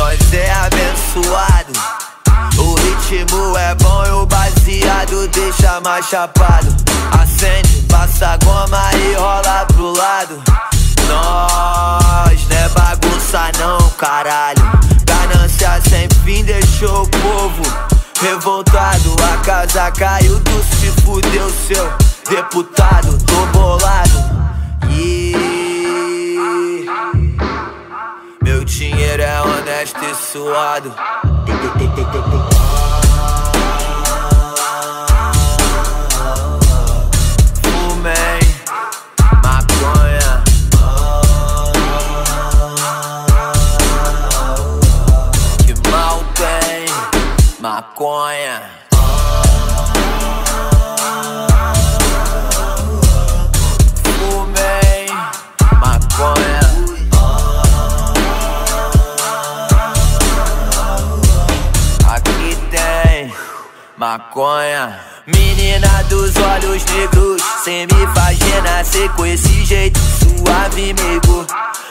Nós é abençoado. O ritmo é bom e o baseado deixa mais chapado. Acende, passa goma e deixou o povo revoltado. A casa caiu do se fudeu seu deputado. Tô bolado. Meu dinheiro é honesto e suado. Maconha. Fumei maconha. Aqui tem maconha. Menina dos olhos negros, cê me faz renascer com esse jeito suave, amigo.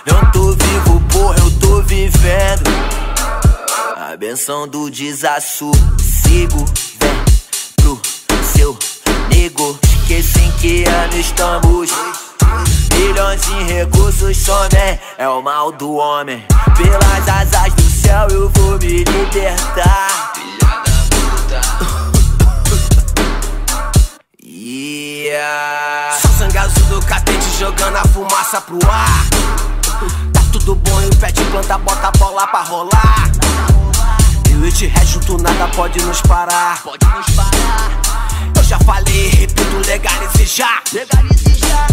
Não tô vivo, porra, eu tô vivendo. A benção do desassossego vem pro seu nego. Esqueci em que ano estamos. Milhões em recursos somem, é o mal do homem. Pelas asas do céu eu vou me libertar. Yeah. Só sangazo do catete jogando a fumaça pro ar. Tá tudo bom e o pé de planta bota a bola pra rolar. Te junto nada pode nos parar. Pode nos parar. Eu já falei, repito, legalize já. Legalize já.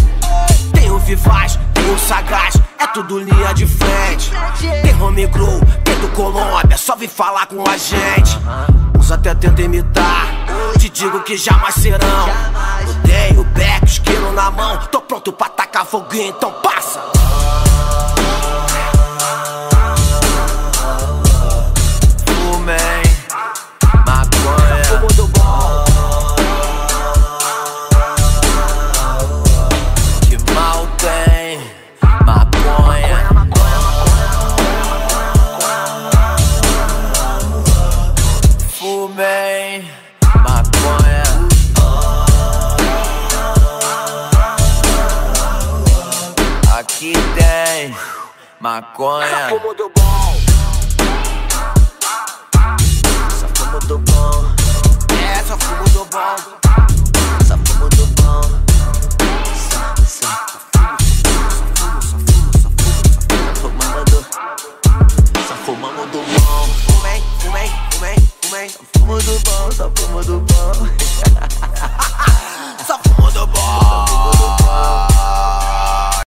Tem o Vivaz, tem o Sagaz, é tudo linha de frente. Tem Home Grow, tem do Colômbia, só vem falar com a gente. Uns até tentam imitar, te digo que jamais serão. Odeio o beck, isqueiro na mão, tô pronto pra tacar foguinho, então passa. Maconha. Aqui tem maconha. bom. Bom, só fumo do